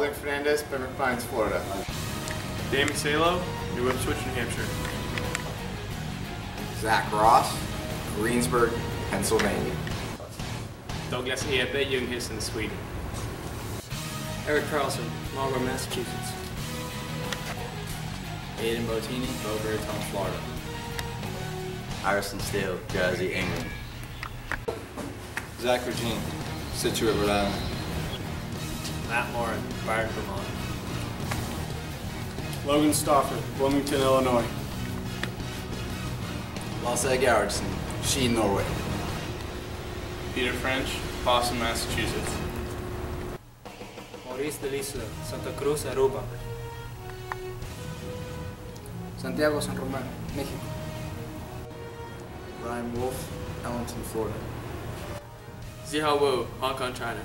Hernandez, Pembroke Pines, Florida. Damon Salo, New Ipswich, New Hampshire. Zach Ross, Greensburg, Pennsylvania. Douglas Ebe, Ljunghiston, Sweden. Eric Carlson, Marlborough, Massachusetts. Aiden Botini, Boca Raton, Florida. Harrison Steele, Jersey, England. Zach Regine, Scituate, Rhode Island. Matt Morin, Byron, Vermont. Logan Stauffer, Wilmington, Illinois. Lasse Gerhardsen, Ski, Norway. Peter French, Boston, Massachusetts. Maurice Delisle, Santa Cruz, Aruba. Santiago San Román, México. Ryan Wolf, Ellington, Florida. Zihao Wu, Hong Kong, China.